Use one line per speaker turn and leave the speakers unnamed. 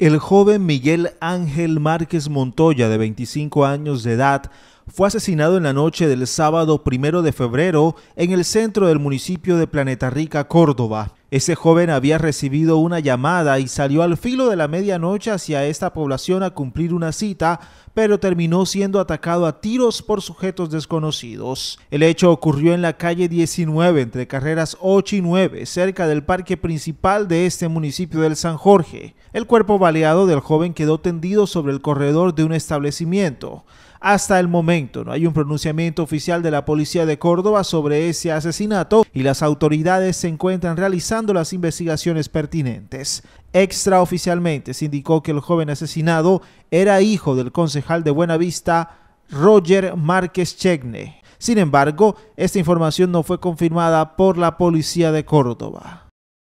El joven Miguel Ángel Márquez Montoya, de 25 años de edad, fue asesinado en la noche del sábado primero de febrero en el centro del municipio de Planeta Rica, Córdoba. Ese joven había recibido una llamada y salió al filo de la medianoche hacia esta población a cumplir una cita, pero terminó siendo atacado a tiros por sujetos desconocidos. El hecho ocurrió en la calle 19 entre carreras 8 y 9, cerca del parque principal de este municipio del San Jorge. El cuerpo baleado del joven quedó tendido sobre el corredor de un establecimiento. Hasta el momento no hay un pronunciamiento oficial de la policía de Córdoba sobre ese asesinato y las autoridades se encuentran realizando las investigaciones pertinentes. Extraoficialmente se indicó que el joven asesinado era hijo del concejal de Buenavista, Roger Márquez Chegne. Sin embargo, esta información no fue confirmada por la policía de Córdoba.